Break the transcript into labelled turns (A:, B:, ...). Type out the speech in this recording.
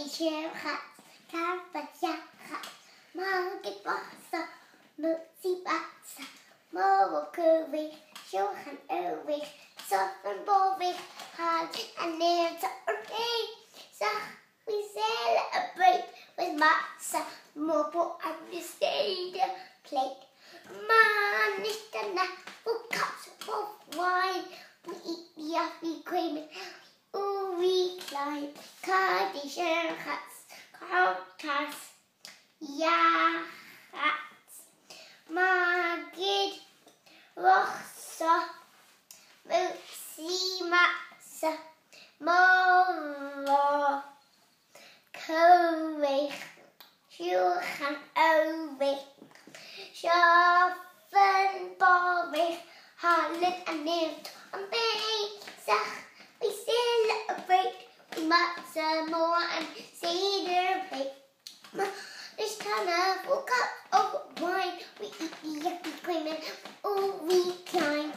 A: die Schergat, Kapatjaka, Margit Wassa, Mutsi Batsa, Moro Kurvig, Johan Urvig, Soffen Bovig, Hard and near to Urvig. So we celebrate with Matza, Mobo and the stadium plate. Man, it's the full cups of wine. We eat the cream and we climb. eisiau cawtas iachat. Mae gyd rochso mwsi mas moro cywych siwchan ywych siofyn borych halyn a nid some more and see seder plate. This time a full cup of wine. We eat the yucky cream and oh, we climb.